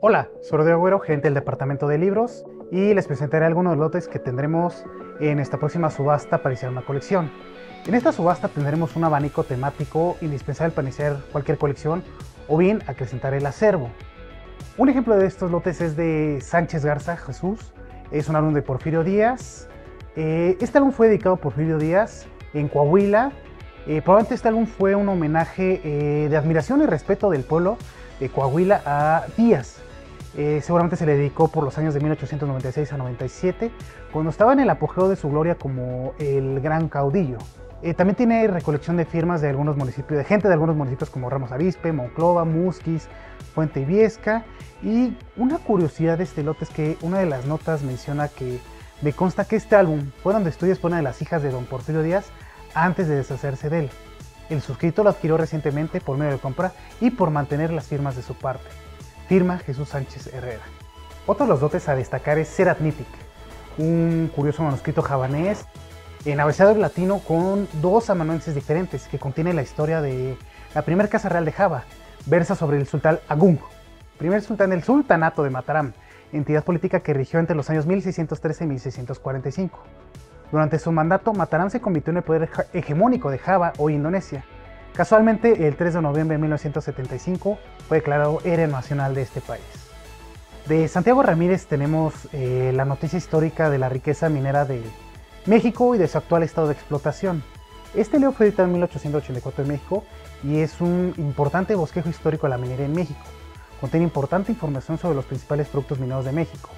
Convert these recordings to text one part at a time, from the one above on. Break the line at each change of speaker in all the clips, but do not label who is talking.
Hola, soy Rodrigo Agüero, gerente del departamento de libros, y les presentaré algunos lotes que tendremos en esta próxima subasta para iniciar una colección. En esta subasta tendremos un abanico temático indispensable para iniciar cualquier colección o bien acrecentar el acervo. Un ejemplo de estos lotes es de Sánchez Garza Jesús, es un álbum de Porfirio Díaz. Eh, este álbum fue dedicado a Porfirio Díaz en Coahuila. Eh, probablemente este álbum fue un homenaje eh, de admiración y respeto del pueblo de Coahuila a Díaz. Eh, seguramente se le dedicó por los años de 1896 a 97, cuando estaba en el apogeo de su gloria como el gran caudillo. Eh, también tiene recolección de firmas de algunos municipios, de gente de algunos municipios como Ramos Arizpe, Monclova, Musquis, Fuente y Viesca. Y una curiosidad de este lote es que una de las notas menciona que me consta que este álbum fueron de estudios por una de las hijas de don Porfirio Díaz antes de deshacerse de él. El suscrito lo adquirió recientemente por medio de compra y por mantener las firmas de su parte firma Jesús Sánchez Herrera. Otro de los dotes a destacar es Serat Mythic, un curioso manuscrito javanés en abecedario latino con dos amanuenses diferentes que contiene la historia de la primera casa real de Java. Versa sobre el sultán Agung, primer sultán del sultanato de Mataram, entidad política que rigió entre los años 1613 y 1645. Durante su mandato, Mataram se convirtió en el poder hegemónico de Java o Indonesia Casualmente, el 3 de noviembre de 1975 fue declarado héroe nacional de este país. De Santiago Ramírez tenemos eh, la noticia histórica de la riqueza minera de México y de su actual estado de explotación. Este libro fue editado en 1884 en México y es un importante bosquejo histórico de la minería en México. Contiene importante información sobre los principales productos mineros de México,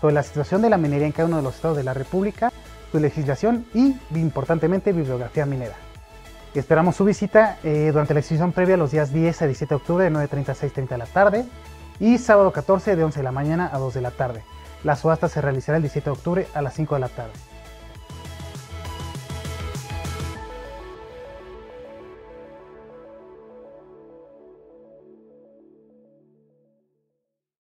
sobre la situación de la minería en cada uno de los estados de la República, su legislación y, importantemente, bibliografía minera. Esperamos su visita eh, durante la exhibición previa los días 10 a 17 de octubre de 9.30 a 6.30 de la tarde y sábado 14 de 11 de la mañana a 2 de la tarde. La subasta se realizará el 17 de octubre a las 5 de la tarde.